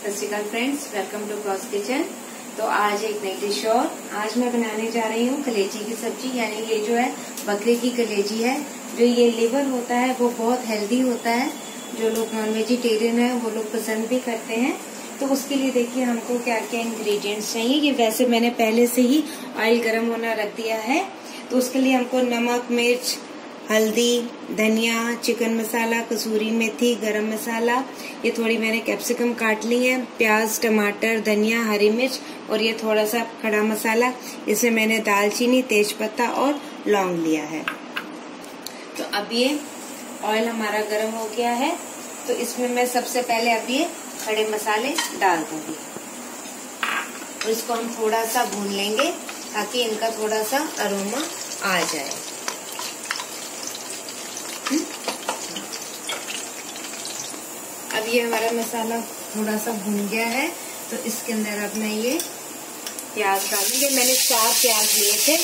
सत friends welcome to cross kitchen तो आज एक नई डिश और आज मैं बनाने जा रही हूँ कलेजी की सब्ज़ी, यानी ये जो है, बकरे की कलेजी है। जो ये लिवर होता है, वो बहुत हेल्दी होता है। जो लोग नॉन वेजिटेरियन है, वो लोग पसंद भी करते हैं। तो उसके लिए देखिए हमको क्या क्या इंग्रेडिएंट्स चाहिए। ये वैसे मैंने पहले से ही ऑयल गर्म होना रख दिया है। तो उसके लिए हमको नमक, मिर्च हल्दी, धनिया, चिकन मसाला, कसूरी मेथी, गरम मसाला, ये थोड़ी मैंने कैप्सिकम काट ली है, प्याज, टमाटर, धनिया, हरी मिर्च और ये थोड़ा सा खड़ा मसाला। इसमें मैंने दालचीनी तेज पत्ता और लौंग लिया है। तो अब ये ऑयल हमारा गर्म हो गया है। तो इसमें मैं सबसे पहले अब ये खड़े मसाले डाल दूँगी। और इसको हम थोड़ा सा भून लेंगे ताकि इनका थोड़ा सा अरोमा आ जाए। अब ये हमारा मसाला थोड़ा सा भून गया है तो इसके अंदर अब मैं ये प्याज डालूँगी। मैंने चार प्याज लिए थे,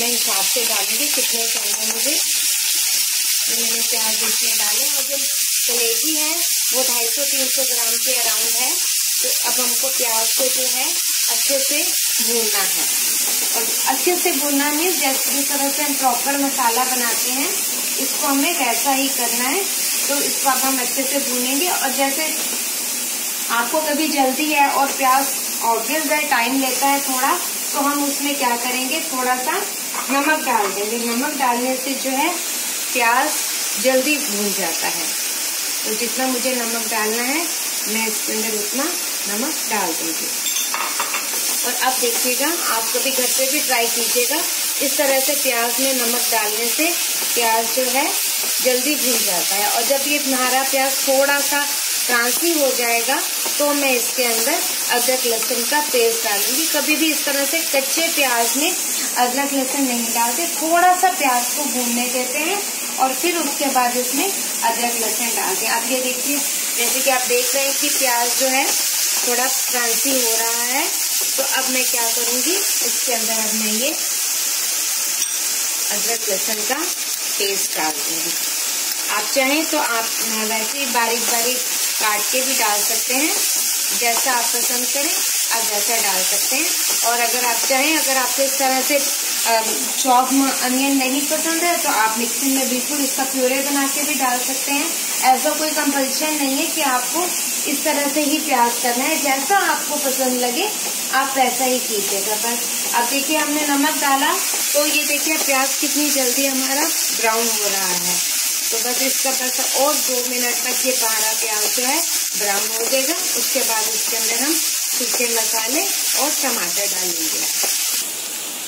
मैं हिसाब से डालूँगी कितने चाहिए मुझे। तो मैंने प्याज इसमें डाले, और जो कलेजी है, वो ढाई सौ, तीन सौ ग्राम के अराउंड है। तो अब हमको प्याज को जो है, अच्छे से भूनना है। और अच्छे से भूनना जैसे जिस तरह से हम प्रॉपर मसाला बनाते हैं, इसको हमें वैसा ही करना है। तो इसको आप हम अच्छे से भूनेंगे और जैसे आपको कभी जल्दी है और प्याज ऑब्वियस है टाइम लेता है थोड़ा तो हम उसमें क्या करेंगे? थोड़ा सा नमक डाल देंगे। नमक डालने से जो है प्याज जल्दी भून जाता है। तो जितना मुझे नमक डालना है, मैं इसके अंदर उतना नमक डाल दूँगी। और अब देखिएगा, आप कभी घर पे भी ट्राई कीजिएगा। इस तरह से प्याज में नमक डालने से प्याज जो है जल्दी भून जाता है। और जब ये हमारा प्याज थोड़ा सा क्रांसी हो जाएगा तो मैं इसके अंदर अदरक लहसुन का पेस्ट डालूँगी। कभी भी इस तरह से कच्चे प्याज में अदरक लहसुन नहीं डालते। थोड़ा सा प्याज को भूनने देते हैं और फिर उसके बाद इसमें अदरक लहसुन डालते हैं। अब ये देखिए, जैसे कि आप देख रहे हैं कि प्याज जो है, थोड़ा क्रांसी हो रहा है। तो अब मैं क्या करूँगी, इसके अंदर अब मैं ये अदरक लहसुन का पेस्ट डाल दूँगी आप चाहें तो आप वैसे ही बारीक बारीक काट के भी डाल सकते हैं। जैसा आप पसंद करें, आप वैसा डाल सकते हैं। और अगर आप चाहें, अगर आपको इस तरह से चॉप अनियन नहीं पसंद है तो आप मिक्सी में बिल्कुल इसका प्योरे बना के भी डाल सकते हैं। ऐसा कोई कंपल्शन नहीं है कि आपको इस तरह से ही प्याज करना है। जैसा आपको पसंद लगे, आप वैसा ही कीजिएगा बस। अब देखिए, हमने नमक डाला तो ये देखिए, प्याज कितनी जल्दी हमारा ब्राउन हो रहा है। तो बस इसका बस और दो मिनट तक ये पारा प्याज जो है, ब्राउन हो जाएगा। उसके बाद इसके अंदर हम सूखे मसाले और टमाटर डालेंगे।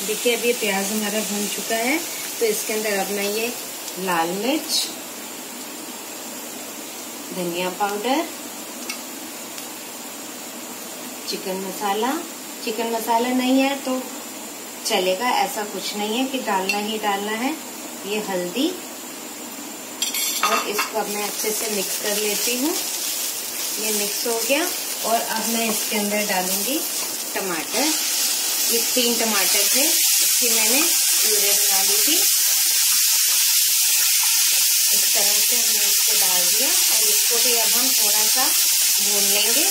देखिए, अब ये प्याज हमारा भून चुका है। तो इसके अंदर अब मैं ये लाल मिर्च, धनिया powder chicken masala. Chicken masala नहीं है तो चलेगा, ऐसा कुछ नहीं है कि डालना ही डालना है। ये हल्दी। और इसको अब मैं अच्छे से मिक्स कर लेती हूँ। ये मिक्स हो गया। और अब मैं इसके अंदर डालूँगी टमाटर। ये तीन टमाटर थे, इसकी मैंने प्यूरे बना ली थी। इस तरह से हमने इसको डाल दिया। और इसको भी अब हम थोड़ा सा भून लेंगे।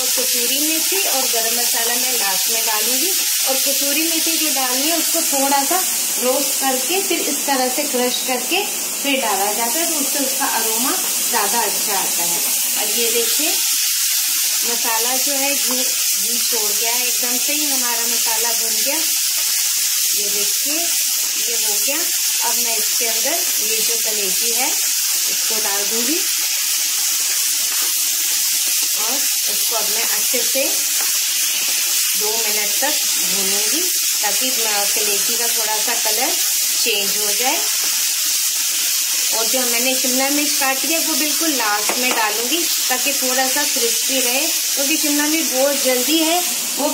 और कसूरी मेथी और गरम मसाला मैं लास्ट में डालूँगी। और कसूरी मेथी जो डालनी है, उसको थोड़ा सा रोस्ट करके, फिर इस तरह से क्रश करके फिर डाला जाता है तो उससे उसका अरोमा ज़्यादा अच्छा आता है। और ये देखिए, मसाला जो है, घी घी छोड़ गया है एकदम से ही हमारा मसाला भुन गया। ये देखिए, ये हो गया। अब मैं इसके अंदर ये जो कलेजी है, इसको डाल दूँगी और इसको अब मैं अच्छे से दो मिनट तक भूनूँगी, ताकि कलेजी का थोड़ा सा कलर चेंज हो जाए। और जो मैंने शिमला मिर्च काटी है वो बिल्कुल लास्ट में डालूँगी, ताकि थोड़ा सा क्रिस्पी रहे। क्योंकि तो शिमला मिर्च बहुत जल्दी है, वो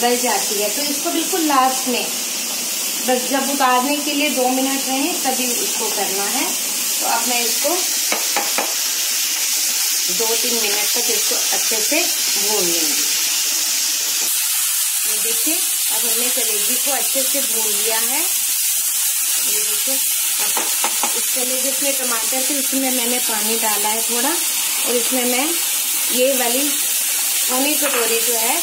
गल जाती है। तो इसको बिल्कुल लास्ट में, बस जब उतारने के लिए दो मिनट रहे, तभी इसको करना है। तो अब मैं इसको दो तीन मिनट तक इसको अच्छे से भून लेंगे। ये देखिए, अब हमने कलेजी को अच्छे से भून लिया है। ये देखिए, अब इसके लिए जिसमें टमाटर थे, उसमें मैंने पानी डाला है थोड़ा, और इसमें मैं ये वाली पौनी कटोरी जो है,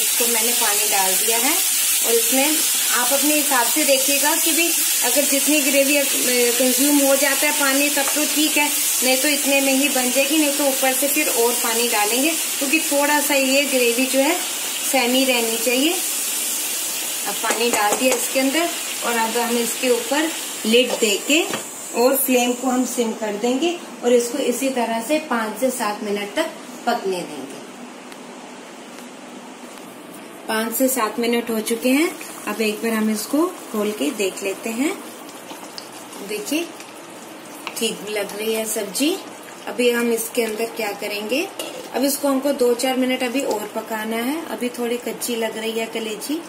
इसको मैंने पानी डाल दिया है। और इसमें आप अपने हिसाब से देखिएगा कि भी अगर जितनी ग्रेवी कंज्यूम हो जाता है पानी, तब तो ठीक है, नहीं तो इतने में ही बन जाएगी, नहीं तो ऊपर से फिर और पानी डालेंगे, क्योंकि थोड़ा सा ये ग्रेवी जो है सेमी रहनी चाहिए। अब पानी डाल दिया इसके अंदर और अब हम इसके ऊपर लिड दे के और फ्लेम को हम सिम कर देंगे और इसको इसी तरह से पाँच से सात मिनट तक पकने देंगे। पाँच से सात मिनट हो चुके हैं। अब एक बार हम इसको खोल के देख लेते हैं। देखिए ठीक लग रही है सब्ज़ी। अभी हम इसके अंदर क्या करेंगे? अब इसको हमको दो चार मिनट अभी और पकाना है। अभी थोड़ी कच्ची लग रही है कलेजी।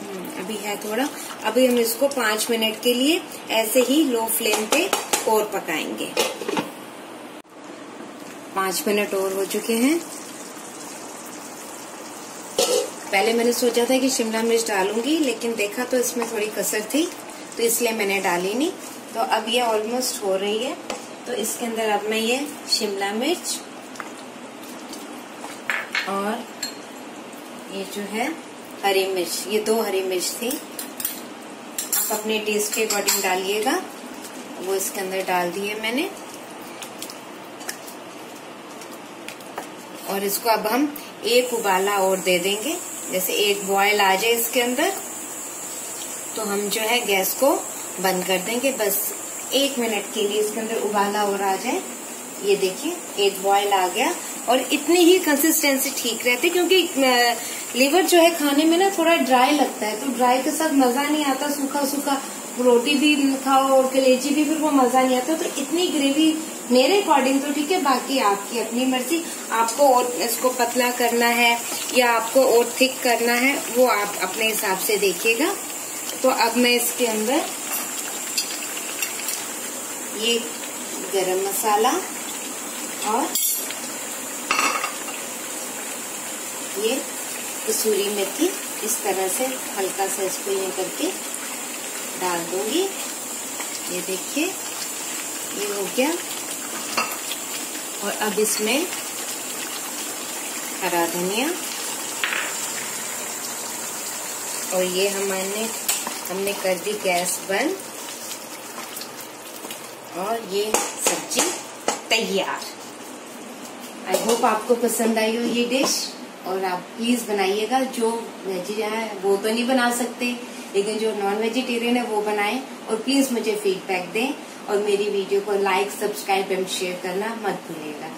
हम्म, अभी है थोड़ा। अभी हम इसको पाँच मिनट के लिए ऐसे ही लो फ्लेम पे और पकाएँगे। पाँच मिनट और हो चुके हैं। पहले मैंने सोचा था कि शिमला मिर्च डालूँगी, लेकिन देखा तो इसमें थोड़ी कसर थी तो इसलिए मैंने डाली नहीं। तो अब ये ऑलमोस्ट हो रही है। तो इसके अंदर अब मैं ये शिमला मिर्च और ये जो है हरी मिर्च, ये दो हरी मिर्च थी। आप अपने टेस्ट के अकॉर्डिंग डालिएगा। वो इसके अंदर डाल दिए मैंने। और इसको अब हम एक उबाला और दे देंगे। जैसे एक बॉयल आ जाए इसके अंदर तो हम जो है गैस को बंद कर देंगे। बस एक मिनट के लिए इसके अंदर उबाला और आ जाए। ये देखिए, एक बॉयल आ गया और इतनी ही कंसिस्टेंसी ठीक रहती क्योंकि लीवर जो है खाने में ना थोड़ा ड्राई लगता है तो ड्राई के साथ मज़ा नहीं आता सूखा सूखा रोटी भी खाओ और कलेजी भी, फिर वो मज़ा नहीं आता तो इतनी ग्रेवी मेरे अकॉर्डिंग तो ठीक है, बाकी आपकी अपनी मर्ज़ी। आपको और इसको पतला करना है या आपको और थिक करना है, वो आप अपने हिसाब से देखिएगा। तो अब मैं इसके अंदर ये गरम मसाला और ये कसूरी मेथी इस तरह से हल्का सा इसको ये करके डाल दूँगी। ये देखिए, ये हो गया। और अब इसमें हरा धनिया और ये हमारे हमने कर दी गैस बंद। और ये सब्ज़ी तैयार। आई होप आपको पसंद आई हो ये डिश और आप प्लीज़ बनाइएगा। जो वेजिटेरियन है, वो तो नहीं बना सकते, लेकिन जो नॉन वेजिटेरियन है, वो बनाएँ। और प्लीज़ मुझे फीडबैक दें। और मेरी वीडियो को लाइक सब्सक्राइब एंड शेयर करना मत भूलिएगा।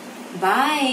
बाय